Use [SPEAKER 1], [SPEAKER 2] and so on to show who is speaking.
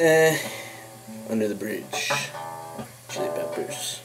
[SPEAKER 1] Eh, Under the Bridge. Chili Peppers.